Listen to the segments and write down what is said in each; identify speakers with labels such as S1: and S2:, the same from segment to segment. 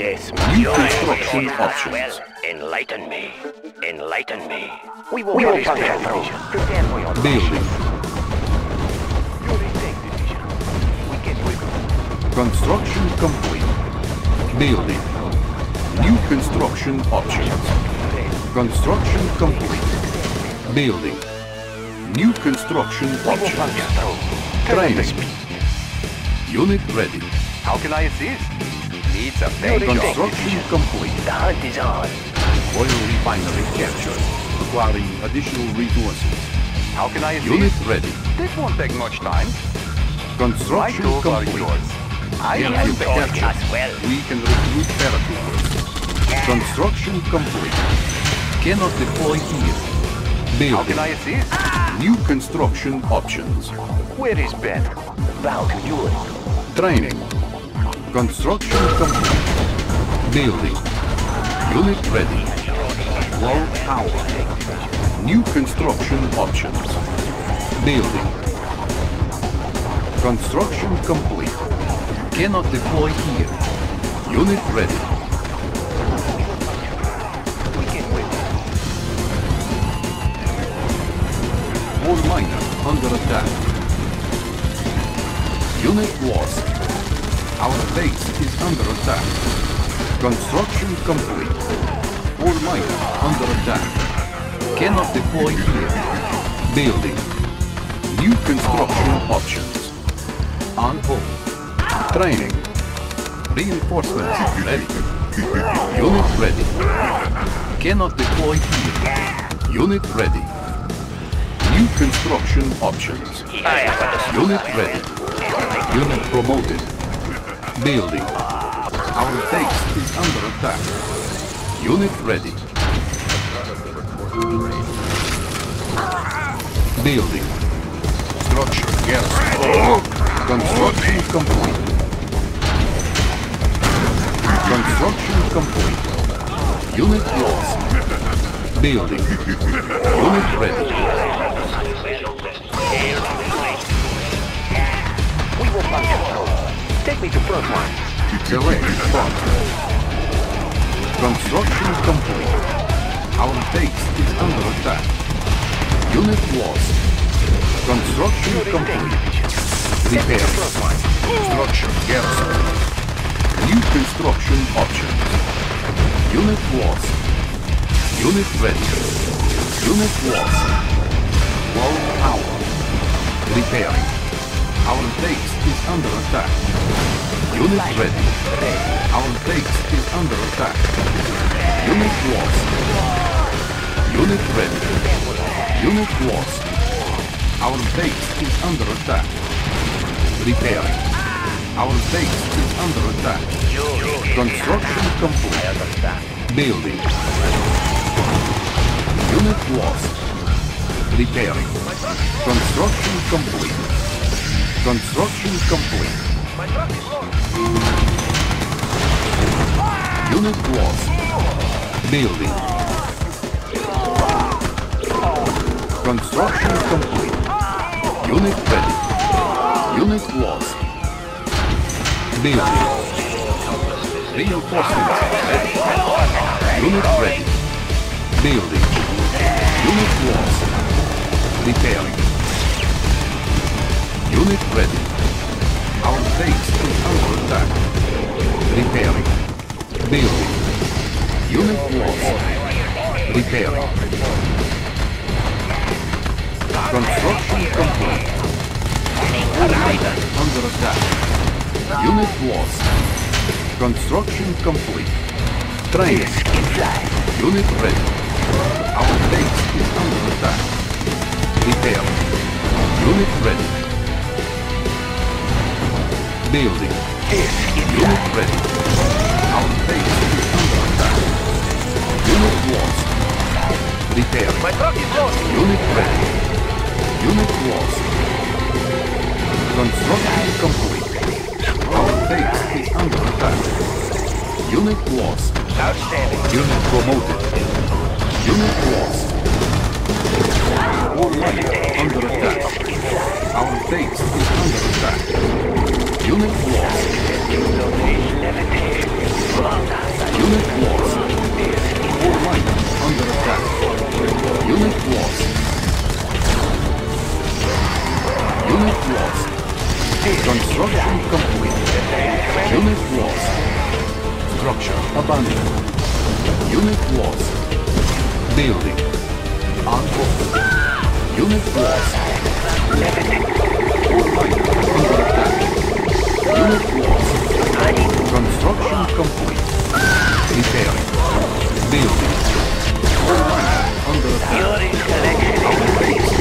S1: Yes,
S2: New
S1: Monsieur.
S2: construction
S1: Well,
S2: options.
S1: enlighten me. Enlighten me.
S3: We will,
S1: We
S3: we
S1: will
S3: will
S1: function
S3: function
S1: through.
S3: through. Prepare for your
S2: Building.
S3: We get with
S2: Construction complete. Building. New construction options. Construction complete. Building. New construction
S3: We will
S2: options.
S3: function through. Turn up the
S2: Training.
S3: speed.
S2: Unit ready.
S4: How can I assist? Needs a
S3: Building
S4: job.
S2: Construction complete.
S1: The hunt is on.
S2: Oil refinery captured. Requiring additional resources.
S4: How can I assist?
S2: Unit ready.
S4: This won't take much time. My
S2: Construction
S4: are
S2: complete.
S4: I am
S2: captured.
S1: us well.
S2: We can recruit paratroopers. Construction complete. Cannot deploy here.
S4: How can I
S2: Building.
S4: assist? Ah!
S2: New construction options.
S4: Where is Ben?
S1: Vow to duel.
S2: Training. Construction complete. Building. Unit ready. Low power. New construction options. Building. Construction complete. Cannot deploy here. Unit ready. Ore miner under attack. Unit lost. Our base is under attack. Construction complete. Ore miner under attack. Cannot deploy here. Building. New construction options. On hold. Training. Reinforcements ready. Unit ready. Cannot deploy here. Unit ready. New construction options. Unit ready. Unit promoted. Building. Our base is under attack. Unit ready. Building. Structure garrison. Construction complete. Construction complete. Unit lost. Building. Unit ready.
S3: We will function through. Take me to front line.
S2: Delay spot. Construction complete. Our base is under attack. Unit lost. Construction complete. Repair. Structure garrison. New construction options. Unit lost. Unit ready. Unit lost. Low power. Repairing. Our base is under attack. Unit ready. Our base is under attack. Unit lost. Unit ready. Unit lost. Our base is under attack. Repairing. Our base is under attack. Construction complete. Building. Unit lost. Repairing. Construction complete. Construction complete. Unit lost. Building. Construction complete. Unit ready. Unit lost. Building. Reinforcements. Unit ready. Building. Unit lost. Repairing. Unit ready. Our base is under attack. Repairing. Building. Unit lost. Repairing. Construction complete. Unit under attack. Unit lost. Construction complete. Training. Unit ready. Our base is under attack. Repair. Unit ready. Building. Unit ready. Our base is under attack. Unit lost. Repair.
S4: My truck is lost.
S2: Unit ready. Unit lost. Construction complete. Our base is under attack. Unit lost.
S4: Outstanding.
S2: Unit promoted. Unit lost. Ore miner under attack. Our base is under attack. Unit lost. Unit lost. All light under attack. Unit lost. Unit lost. Construction complete. Unit lost. Structure abandoned. Unit lost. Building. Uncovered. Unit lost. All light under attack. Unit ready. Construction complete. Repairing. Building. Under attack. Your intellection increased.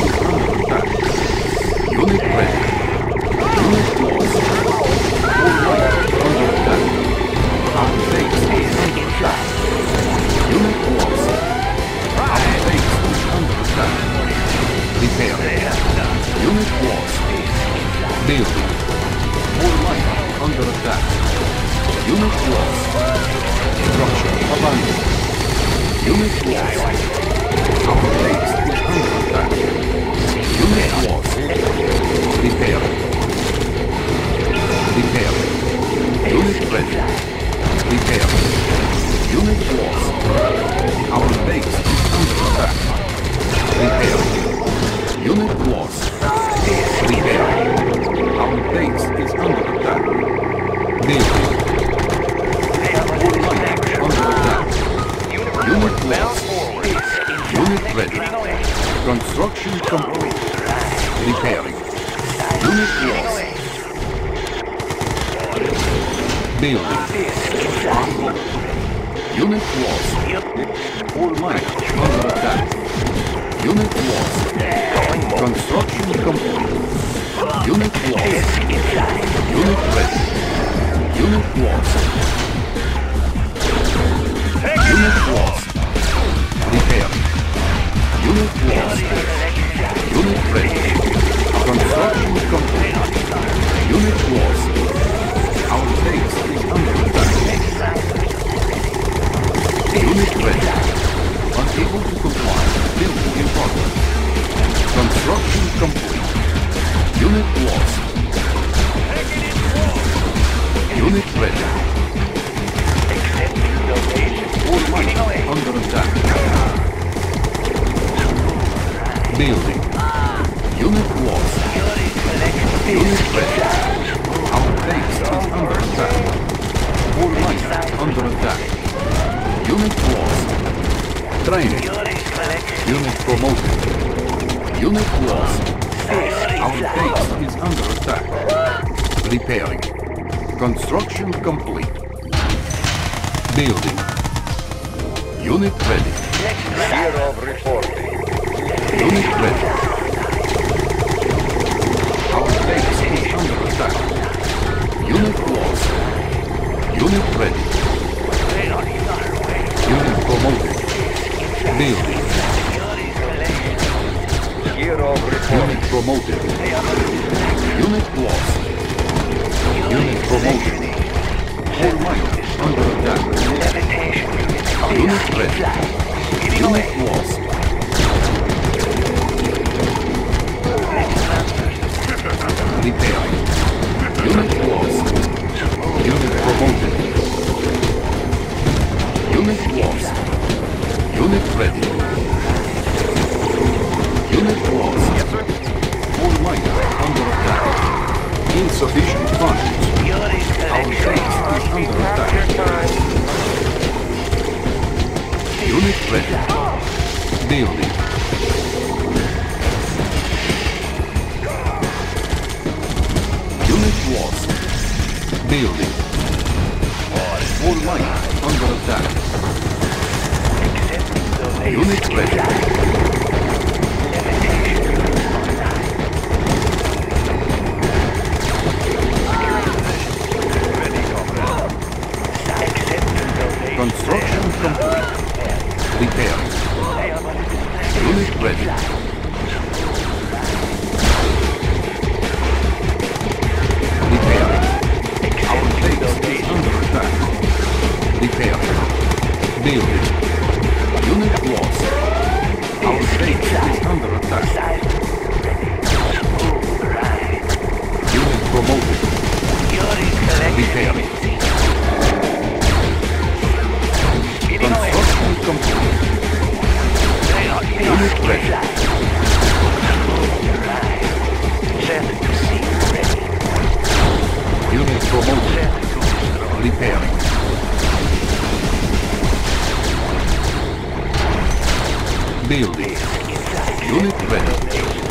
S2: Unit ready. Unit lost. Under attack. Our base is under attack. Unit lost. Our base is under attack. Repairing. Unit lost. Building all life under attack. Unit lost. Structure abandoned. Unit lost. Unit promoted. progetto. Building. Unit ready.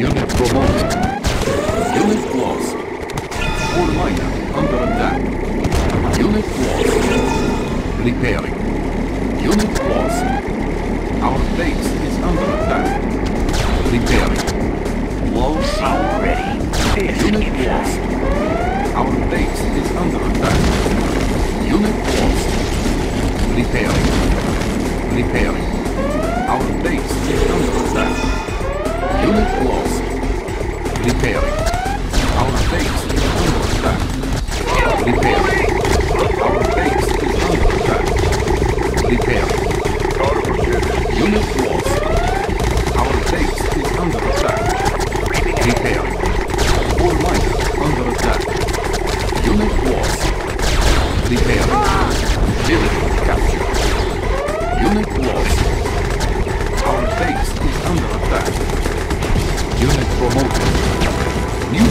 S2: Unit promoted. Unit lost. Ormina under attack. Unit lost. Repairing. Unit lost. Our base is under attack. Repairing. Low power ready. This Unit lost. Our base is under attack. Unit lost. Repairing. Repairing. Our base is under attack. Unit lost. Repairing. Our base is under attack. Repairing. Our base is under attack. Repairing. Unit lost. Our base is under attack. Repairing. Ore miner under attack. Unit lost. Repairing. Building. New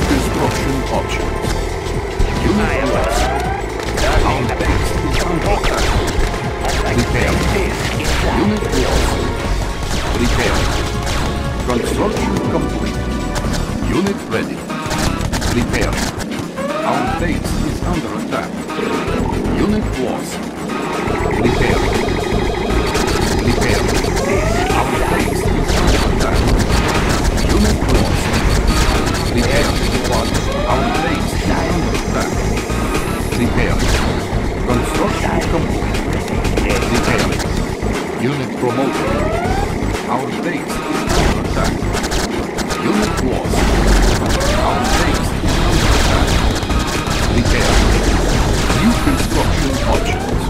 S2: construction options. Unit lost. Base is. Unit lost. Repair. Construction complete. Unit ready. Repair. Our base is under attack. Unit lost. Repair. Repair. Construction complete. Repair. Unit promoted. Our base is under attack. Unit lost. Our base is under attack. Repair. New construction options.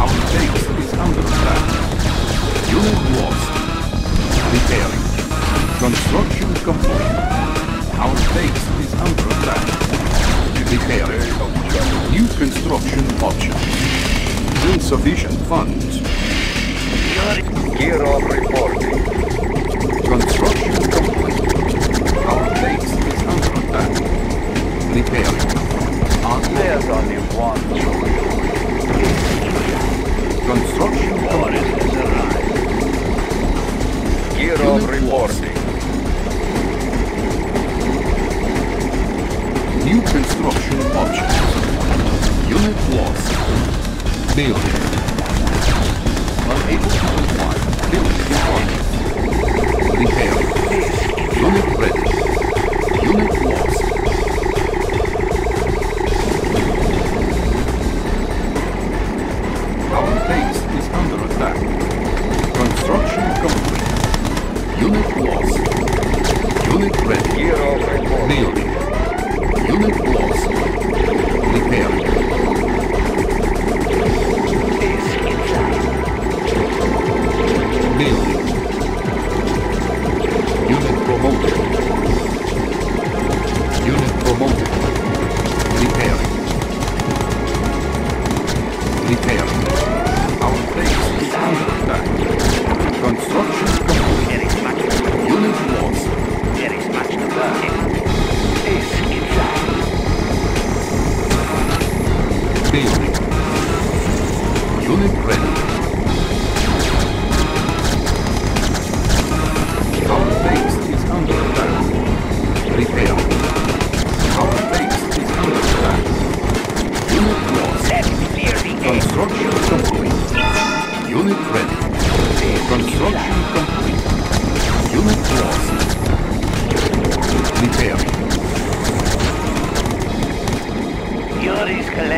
S2: Our base is under attack. Unit lost. Repairing. Construction complete. Our base is under attack. Repairing. New construction options. Insufficient funds.
S4: Hero reporting.
S2: Construction complete. Our base is under attack. Repairing.
S3: There's only one
S2: construction complete.
S4: Hero
S2: Unit
S4: reporting.
S2: New construction options. Unit lost. Building. Unable to comply. Building required. Repairing. Unit ready. Unit lost.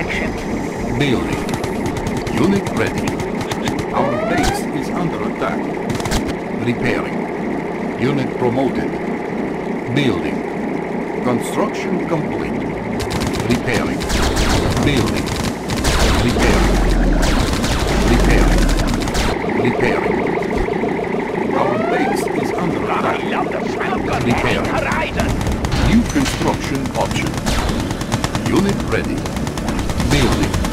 S3: Yuri's collection.
S2: Building. Unit ready. Our base is under attack. Repairing. Unit promoted. Building. Construction complete. Repairing. Building. Repairing. Repairing. Repairing. Our base is under attack.
S3: love the smell of good
S2: Repair. New construction options. Unit ready. Building.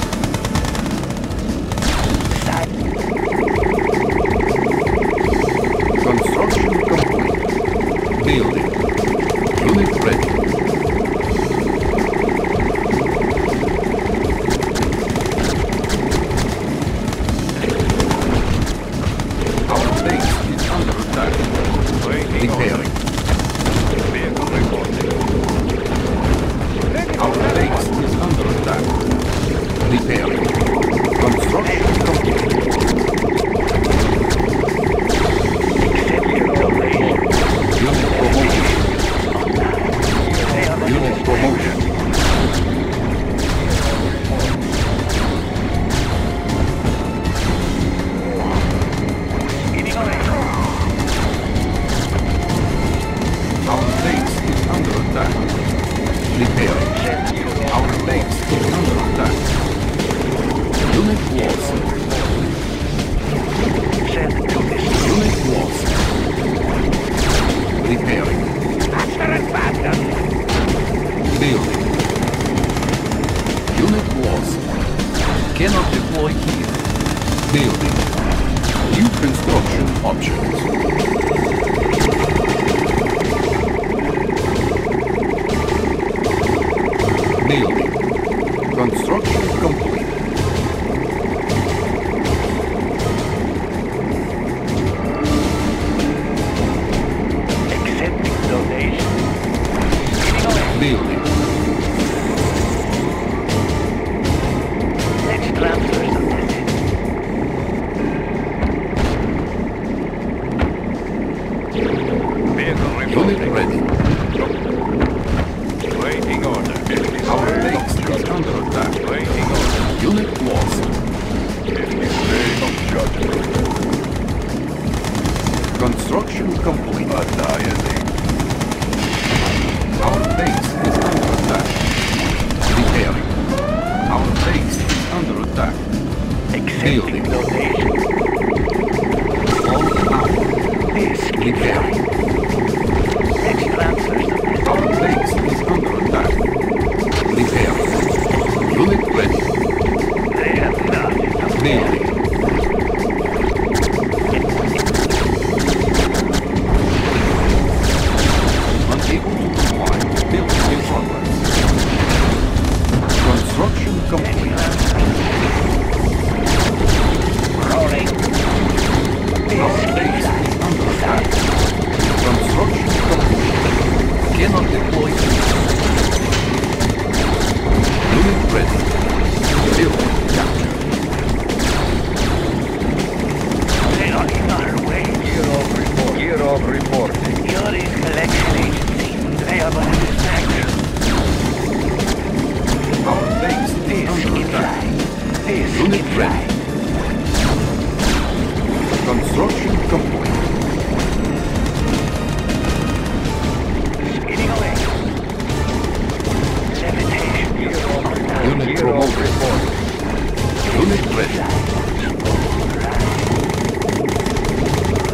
S2: Rốt công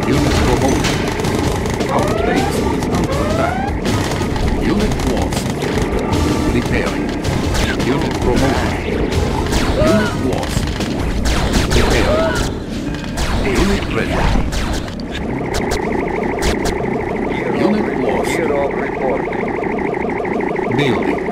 S2: Unit promoted. Our base is under attack. Unit lost. Repairing. Unit promoted. Unit lost. Repairing. Unit ready. Unit lost. Unit lost. Building.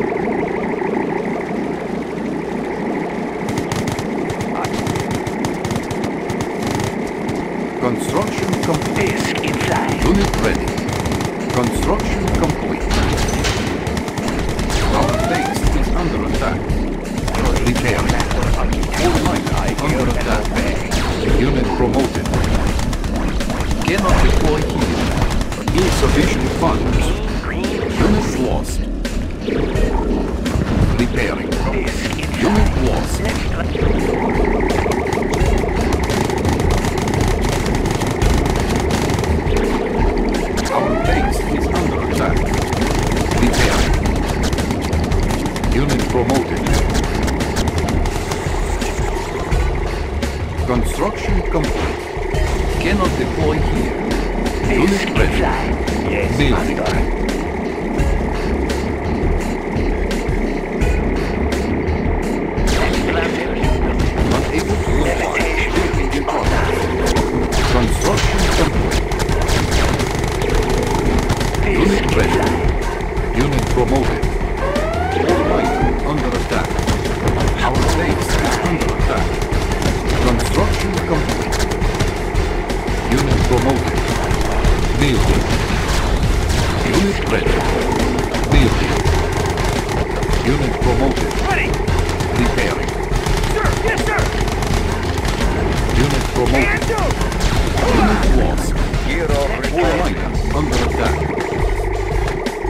S2: Warliner under attack.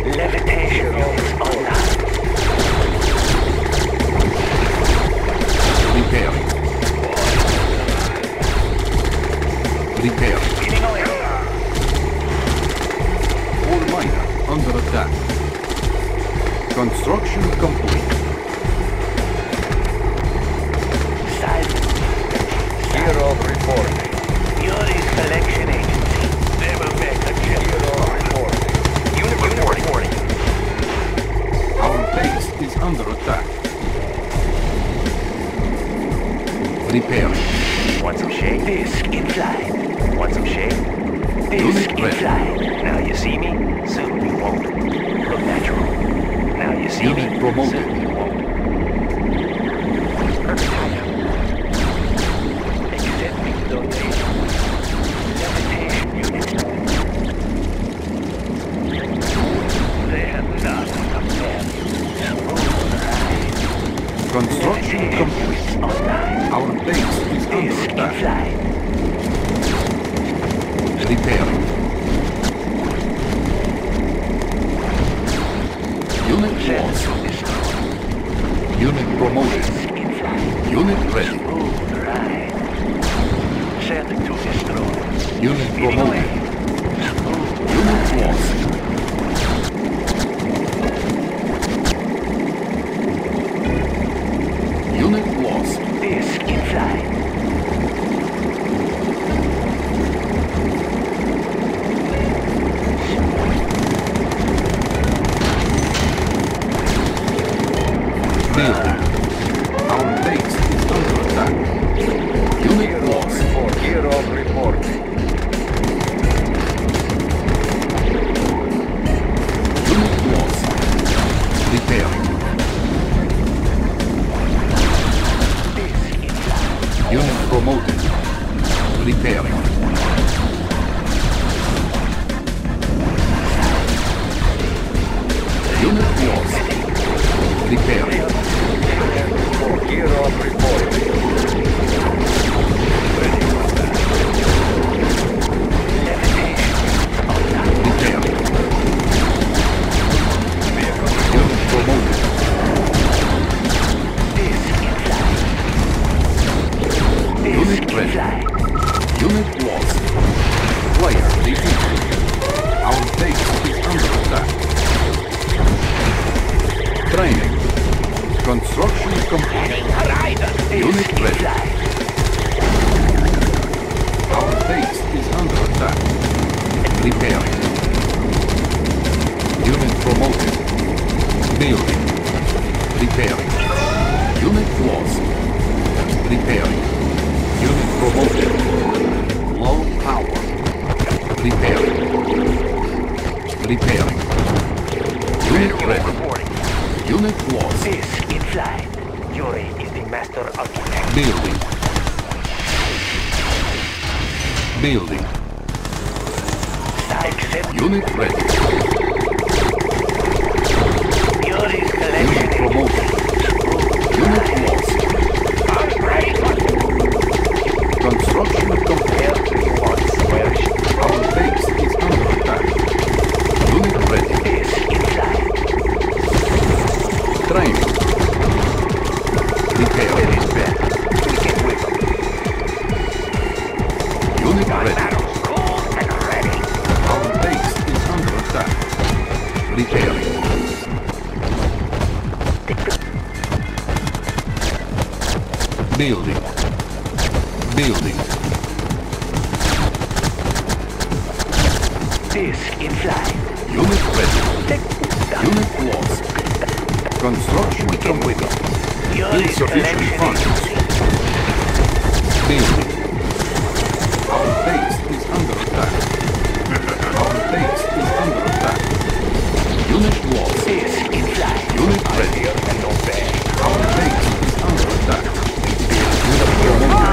S3: Levitation of Ola.
S2: Repairing.
S3: Repair.
S2: Ore miner under attack. Construction complete.
S5: Silence. Zero reporting.
S3: Yuri
S2: selection agent. is under attack. Repair.
S3: Want some shade? Disc in flight. Want some shade? Disc
S2: in
S3: flight. Now you see me, soon you won't. Look natural. Now you see
S2: Unit
S3: me, promoted.
S2: Soon.
S3: and
S2: fly.
S3: Repairing. Unit lost. Unit promoted. Unit ready.
S2: Set to destroy.
S3: Unit promoted. Unit lost. Building. Building.
S2: Disc in flight.
S3: Unit ready. Unit lost. Construction complete. Insufficient funds. Building. Our base is under attack. Our base is under attack. Unit lost.
S2: Disc in flight.
S3: Unit ready. Our base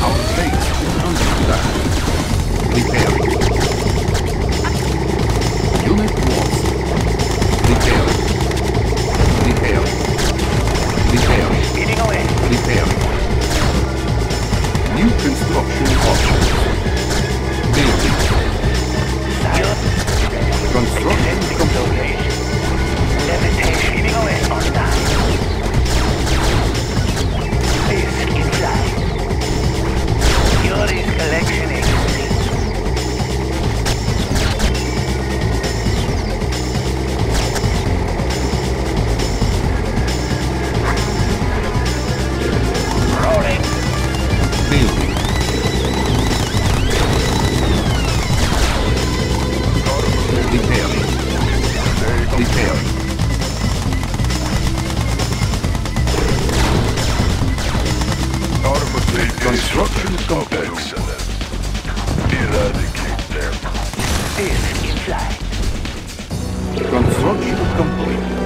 S3: Our fate is Unit complete.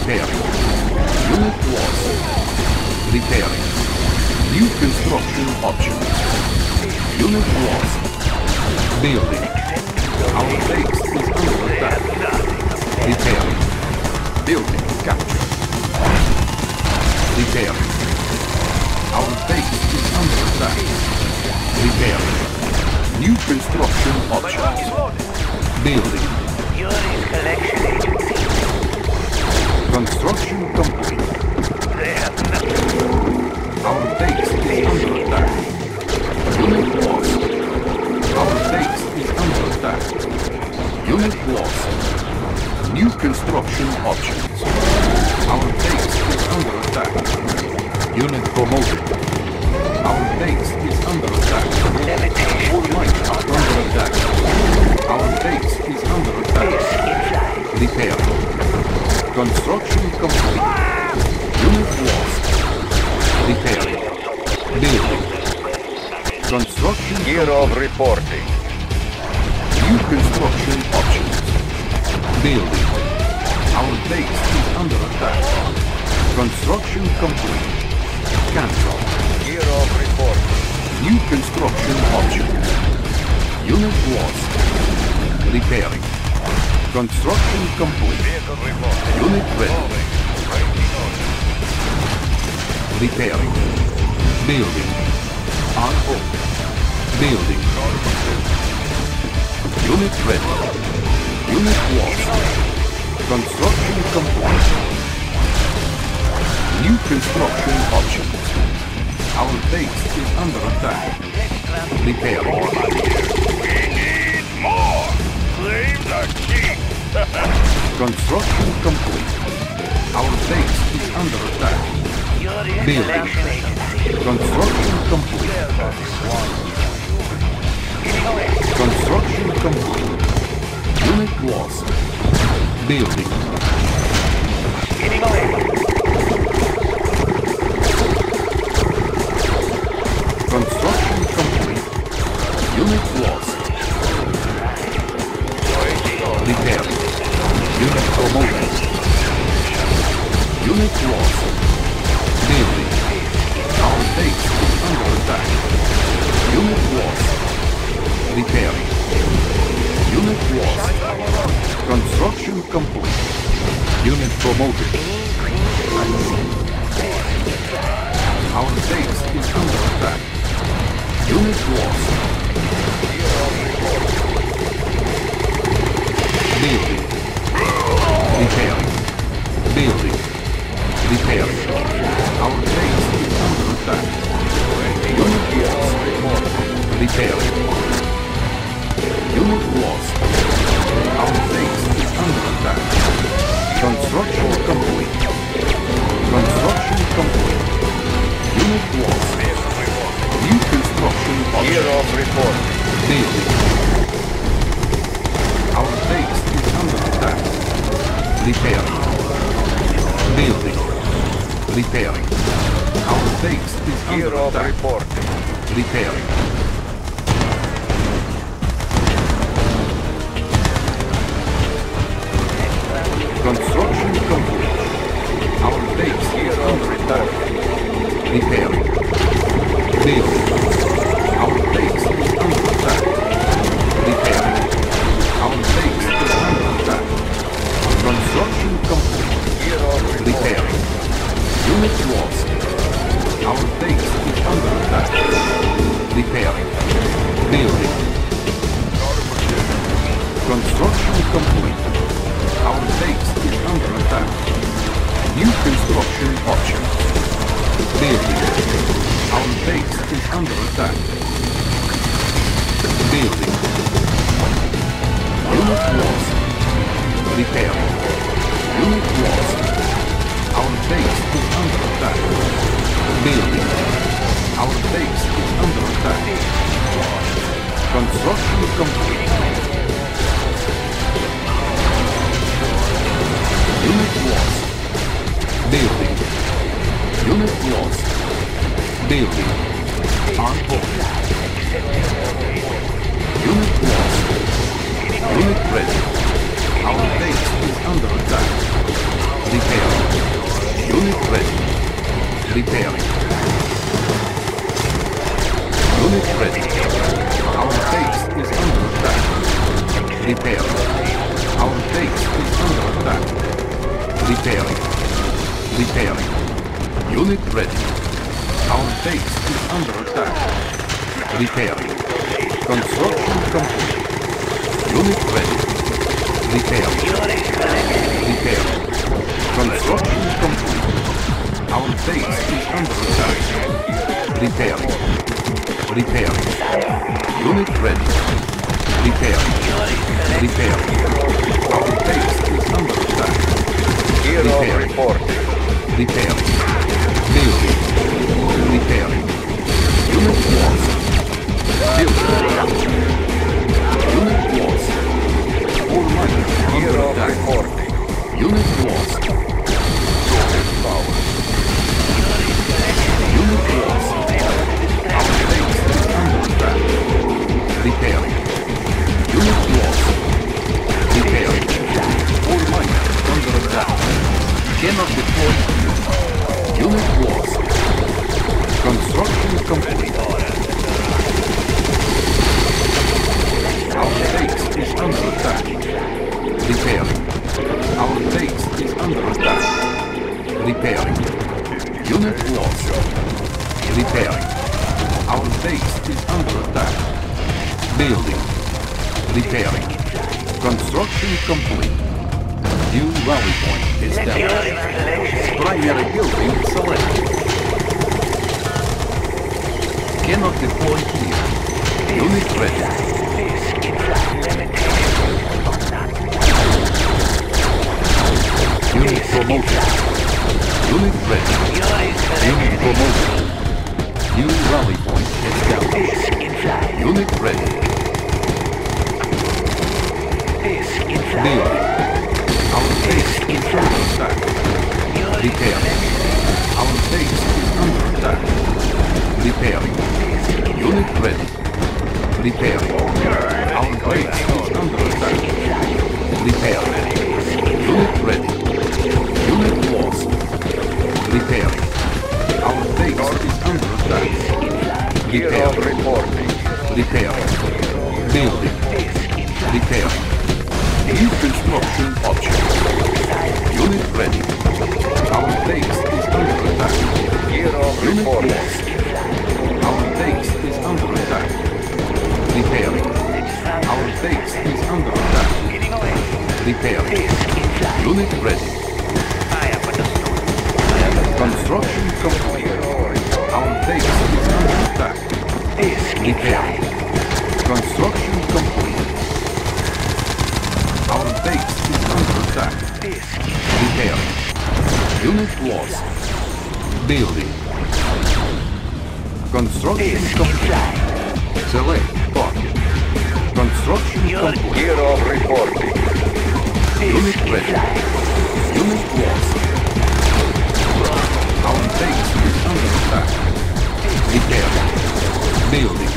S2: Repairing. Unit lost. Repairing. New construction options. Unit lost. Building. Our base is under attack. Repairing. Building captured. Repairing. Our base is under attack. Repairing. New construction options. Building.
S1: Yuri's collection.
S2: Construction complete.
S1: They have nothing.
S2: Our base is under attack. Unit lost. Our base is under attack. Unit lost. New construction options. Our base is under attack. Unit promoted. Our base is under attack.
S1: Levitation.
S2: All might are under attack. Our base is under attack. Repair. Construction complete. Unit lost. Repairing. Building. Construction
S4: Kirov reporting.
S2: New construction options. Building. Our base is under attack. Construction complete. Cancel.
S4: Gear of reporting.
S2: New construction options. Unit lost. Repairing. Construction complete. Unit ready. Repairing. Building. RO. Building. Unit ready. Unit lost. Construction complete. New construction options. Our base is under attack. Repairing.
S4: We need more. Are cheap.
S2: Construction complete. Our base is under attack. Building. Construction complete. Construction complete. Unit lost. Building. Construction promoted. Unit lost. Building. Our base is under attack. Unit lost. Repairing. Unit lost. Construction complete. Unit promoted. Our base is under attack. Unit lost. Building. Repairing. Building. Repairing. Our base is under attack. Unit lost. Repairing. Unit lost. Our base is under attack. Construction complete. Construction complete. Unit lost. New construction options.
S4: of reporting.
S2: Building. Repairing. Building. Repairing. Our base is under
S4: of
S2: attack.
S4: reporting.
S2: Repairing. Construction complete. Our base is under attack. Repairing. Building. Building. Construction complete. Our base is under attack. New construction options. Building. Our base is under attack. Building. Unit lost. Repairing. Unit lost. Our base is under attack. Building. Our base is under attack. Construction complete. Unit lost. Building. Unit lost. Building. On board. Unit lost. Unit ready. Our base is under attack. Repairing. Unit ready. Repairing. Unit ready. Our base is under attack. Repairing. Our base is under attack. Repairing. Repairing. Unit ready. Our base is under attack. Repairing. Construction complete. Unit ready. Repairing. Repairing. Construction complete. Our base is under attack. Repairing. Repairing. Unit ready. Repairing. Repairing. Our base is under attack. Repairing.
S4: reporting.
S2: Repairing. Building. Repairing. Unit lost. Building. Unit lost. Ore miners under attack.
S4: reporting.
S2: Unit lost.
S4: Power.
S2: Unit lost. Unit lost. All under attack. Cannot deploy. Repairing. Unit lost. Building. Construction complete. Select target. Construction complete.
S4: Kirov reporting.
S2: Unit ready. Unit lost. Our base is under attack. Repairing. Building.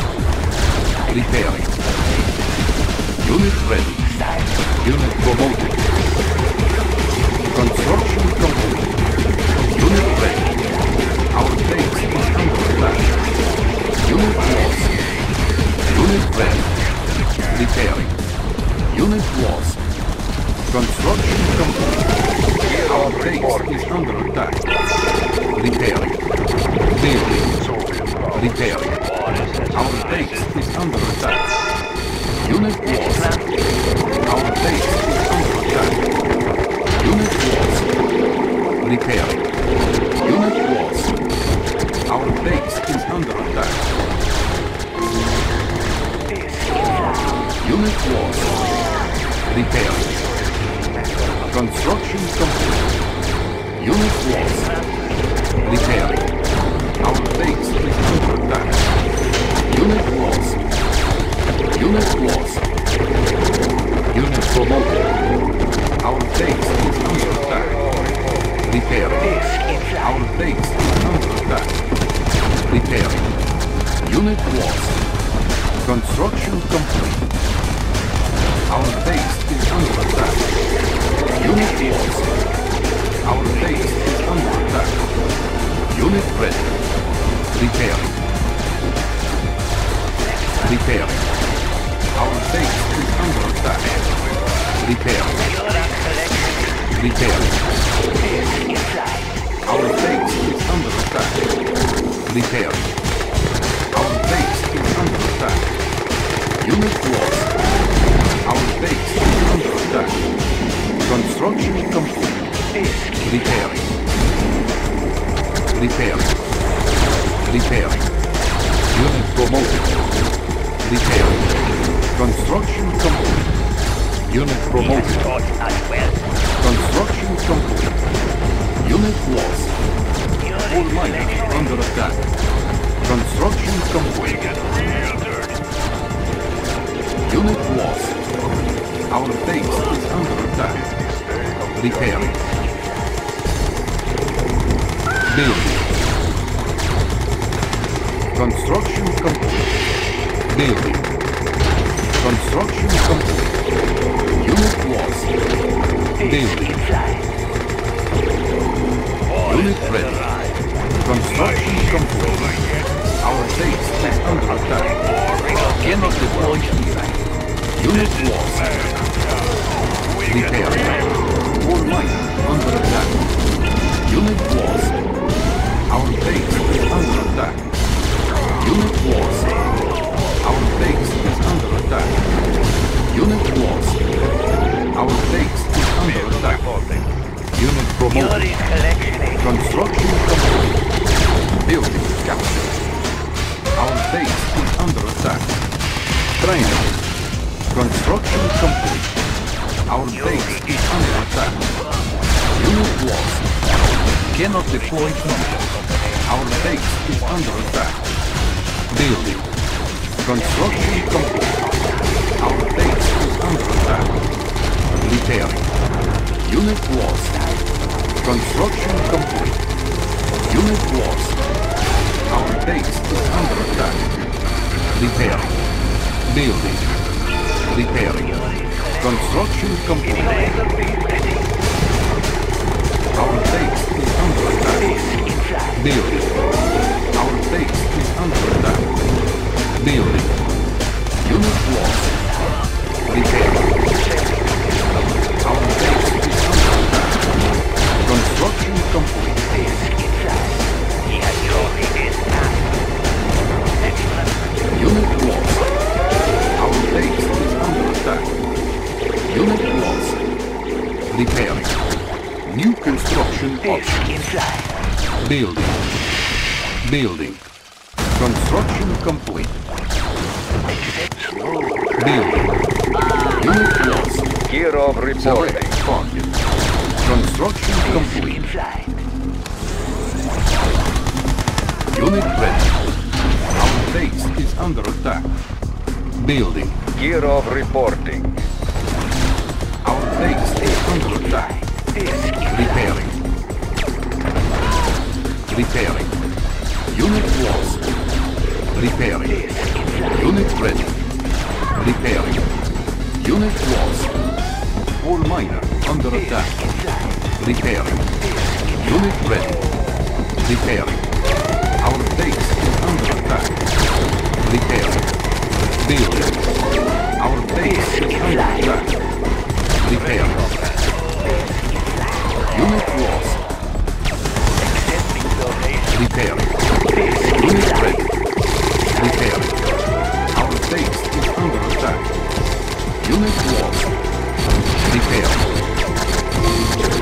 S2: Repairing. Unit ready. Unit promoted. Construction complete. Unit ready. Our base is under attack. Unit lost. Unit ready. Repairing. Unit lost. Construction complete. Our base is under attack. Repairing. Building. Repairing. Our base is under attack. Unit lost. Our base Repairing. Unit lost. Our base is under attack. Unit lost. Repairing. Construction complete. Unit lost. Repairing. Our base is under attack. Unit lost. Unit lost. Unit promoted. Our base is under attack. Repairing. Our base is under attack. Repairing. Unit lost. Construction complete. Our base is under attack. Unit lost. Our base is under attack. Unit ready. Repairing. Repairing. Our base is under attack. Repairing. Repairing. Our base is under attack. Repairing. Our base is under attack. Unit lost. Our base is under attack. Construction complete. Repairing. Repairing. Repairing. Unit promoted. Repairing. Construction complete. Unit promoted. Construction. Unit lost. Ore miners under attack. Construction complete. Unit lost. Our base is under attack. Repairing. Building. Construction complete. Building. Construction complete. Unit lost. Building. Ready. Construction complete. Our base is under attack. Cannot deploy here. Unit lost. Repairing. Ore miners under attack. Unit lost. Our base is under attack. Unit lost. Our base is under attack. Unit lost. Our base is under attack. Unit promoted. Construction complete. Building captured. Our base is under attack. Training. Construction complete. Our base is under attack. Unit lost. Cannot deploy here. Our base is under attack. Building. Construction complete. Our base is under attack. Repairing. Unit lost. Construction complete. Unit lost. Our base is under attack. Repairing. Building. Repairing. Construction complete. Our base is under attack. Building. Our base is under attack. Building. Unit lost. Repairing. Construction complete. Unit lost. Our base is under attack. Unit lost. Repairing. New construction options. Building. Building. Construction complete. Building. Unit lost.
S4: Kirov reporting.
S2: Select target. Construction complete. Unit ready. Our base is under attack. Building.
S4: Kirov reporting.
S2: Our base is under attack. Repairing. Repairing. Unit lost. Repairing. Unit ready. Repairing. Unit lost. Ore miner under attack. Repairing. Unit ready. Repairing. Our base is under attack. Repairing. Building. Our base is under attack. Repairing. Unit lost. Repairing. Unit ready. Repairing. Our base is under attack. Unit lost. Repairing.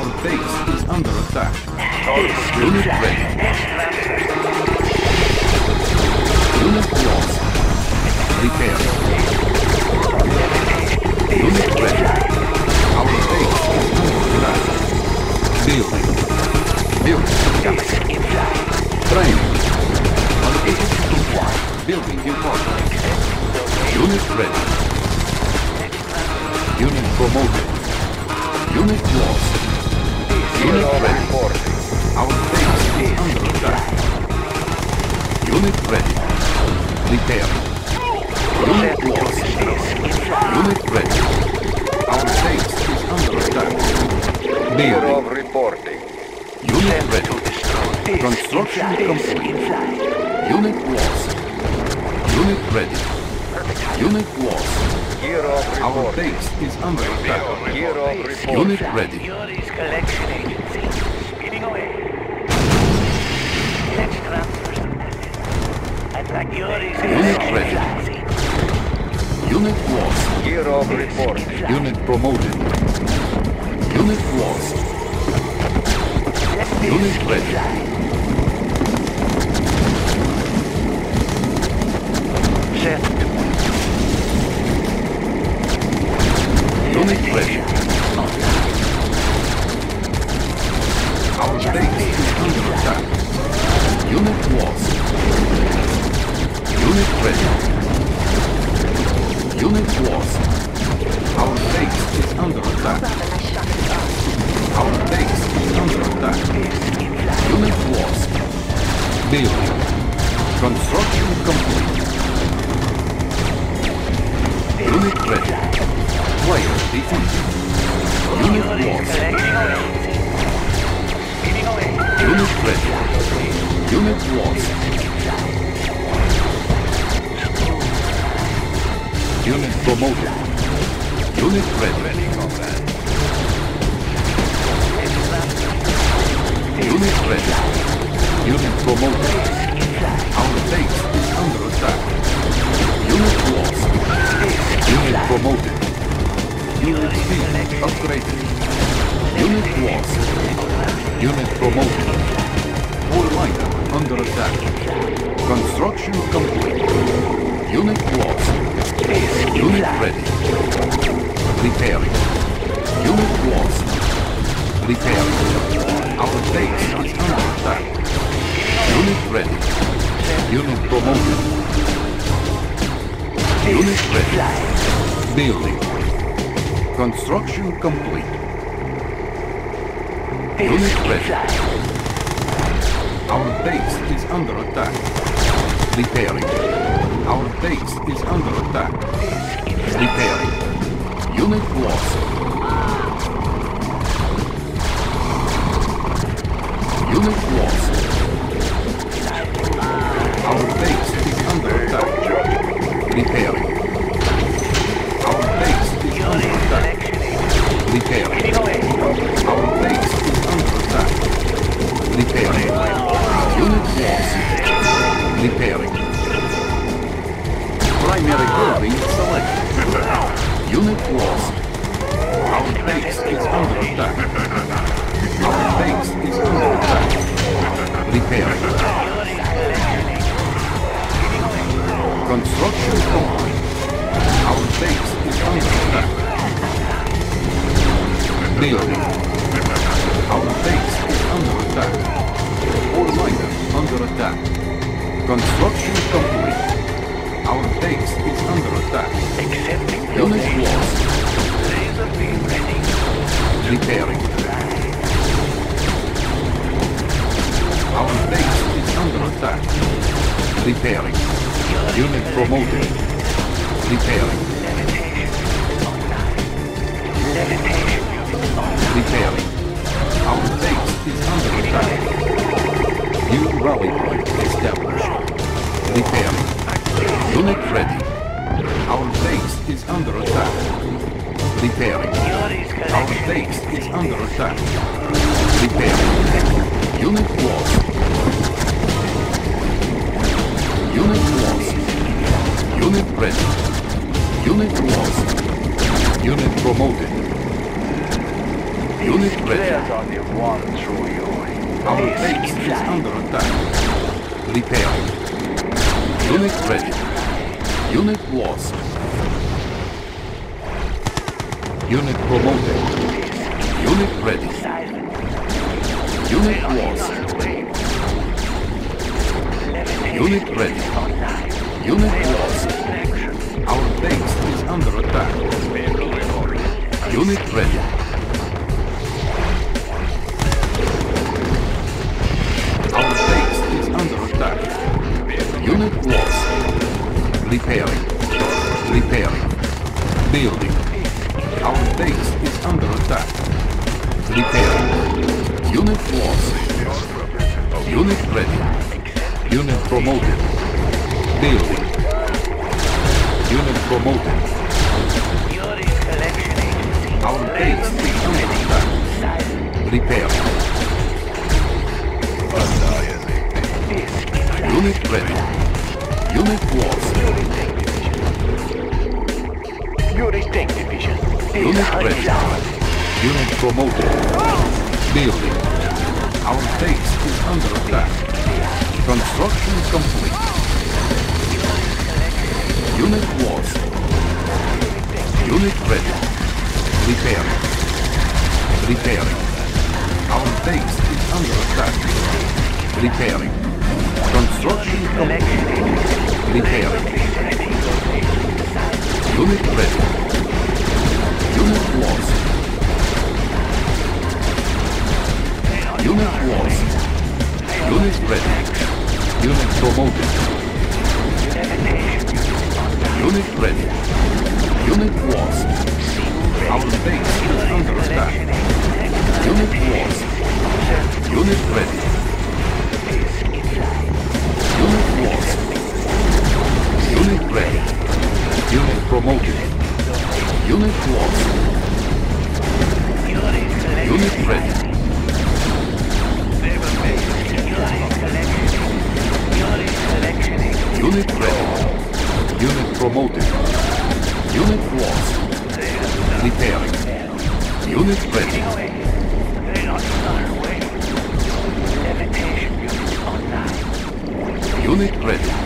S2: Our base is under attack. Unit ready. Unit lost. Repair. Unit ready. Our base is under attack. Building. Building. Training. Building in progress. Unit ready. Unit promoted. Unit lost. Unit ready. Our base is under attack. Unit ready. Repairing. Unit lost. Unit ready. Our base is under attack. Building.
S4: reporting.
S2: Unit ready. Construction complete. Unit lost. Unit ready. Unit lost. Our base is under attack. Unit ready.
S1: Yuri's collection agency. Speeding away. Let's transfer some. Attack Yuri's
S2: Unit ready. Unit lost.
S4: Kirov reporting.
S2: Unit promoted. Unit lost. Unit ready. Unit ready. Lost. Unit ready. Unit lost. Unit promoted. Unit ready. Unit ready. Unit promoted. Our base is under attack. Unit lost. Unit promoted. Unit speed upgraded. Unit lost. Unit promoted. War liner under attack. Construction complete. Unit lost. Unit ready. Repairing. Unit lost. Repairing. Our base is under attack. Unit ready. Unit promoted. Unit ready. Building. Construction complete. Unit ready. Our base is under attack. Repairing. Our base is under attack. Repairing. Unit lost. Unit lost. Lost. Repairing. Primary building selected. Unit lost. Our base is under attack. Our base is under attack. Repairing. Construction complete. Our base is under attack. Building. Our base is under attack. Under attack. Construction complete. Our base is under attack. Unit lost. Repairing. Our base is under attack. Repairing. Unit promoted. Repairing. Repairing. Our base is under attack. New rally point established. Repairing. Unit ready. Our base is under attack. Repairing. Our base is under attack. Repairing. Unit lost. Unit lost. Unit ready. Unit lost. Unit promoted. Unit ready.
S3: There's only one through you.
S2: Our base is under attack. Repairing. Unit ready. Unit lost. Unit promoted. Unit ready. Unit lost. Unit ready. Unit lost. Our base is under attack. Unit ready. Repairing. Repairing. Building. Our base is under attack. Repairing. Unit lost. Unit ready. Unit promoted. Building. Unit promoted. Our base is under attack. Repairing. Unit ready. Unit lost.
S3: Your distinct division
S2: Unit ready. Unit promoted. Building. Our base is under attack. Construction complete. Unit lost. Unit ready. Repairing. Repairing. Our base is under attack. Repairing. Construction complete. Repairing. Unit ready. Unit lost. Unit lost. Unit ready. Unit promoted. Unit ready. Unit lost. Our base is under attack. Unit lost. Unit ready. Ready. Unit promoted. Unit lost. Unit ready. Unit ready. Unit promoted. Unit lost. Repairing. Unit ready. Unit ready.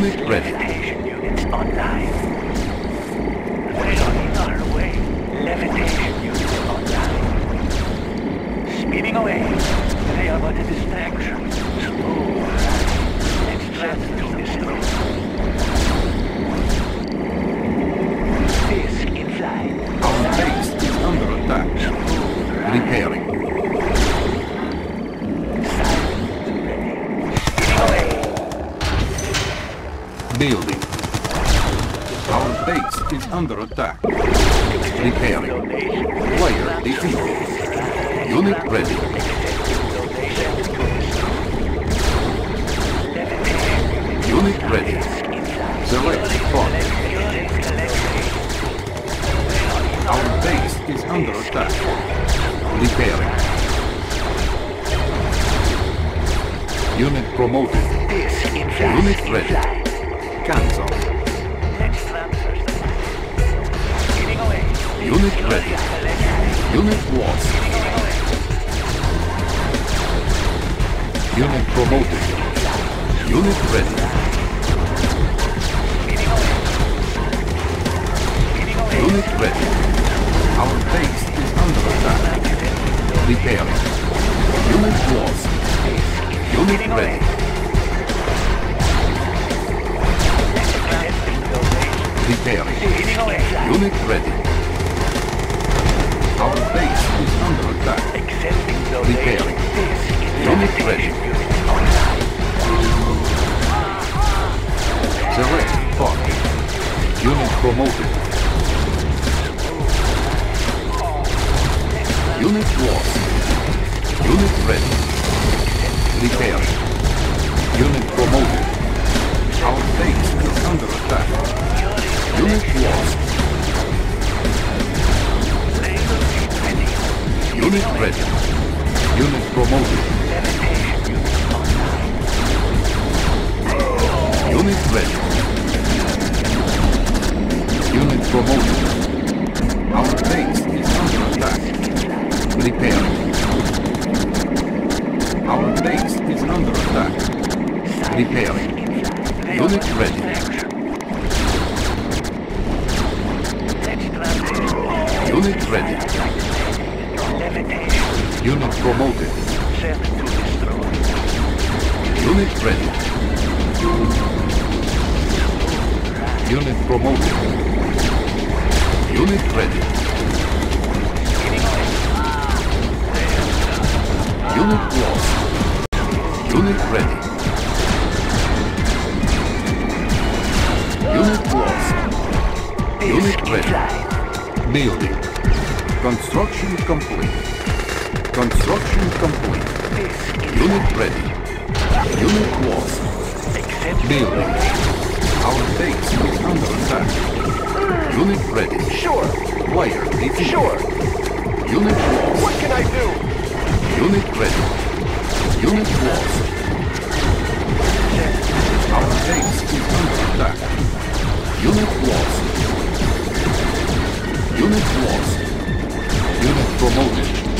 S2: Unit ready.
S1: Levitation units online. We're on our way. Levitation units online.
S2: Speeding away. They are but a Building. Our base is under attack. Repairing. Player defeated. Unit ready. Unit ready. Select front. Our base is under attack. Repairing. Unit promoted. Unit ready.
S1: Speeding away.
S2: Unit ready. Unit lost. Unit promoted. Unit ready. Unit ready. Our base is under attack. Repairing. Unit lost. Unit ready. Repairing. Unit ready. Our base is under attack. Repairing. Unit ready. Select part. Unit promoted. Unit lost. Unit ready. Repairing. Unit promoted. Our base is under attack. Unit ready. Unit promoted. Unit ready. Unit promoted. Our base is under attack. Repairing. Our base is under attack. Repairing. Unit ready. Unit ready. Unit promoted. Unit ready. Unit promoted. Unit ready. Unit lost. Unit ready. Unit lost. Unit ready. Building. Construction complete. Construction complete. Unit ready. Unit lost. Building. Our base is under attack. Unit ready.
S3: Sure,
S2: Player defeated.
S3: sure.
S2: Unit lost.
S3: What can I do?
S2: Unit ready. Unit lost. Our base is under attack. Unit lost. Unit lost. Promoted.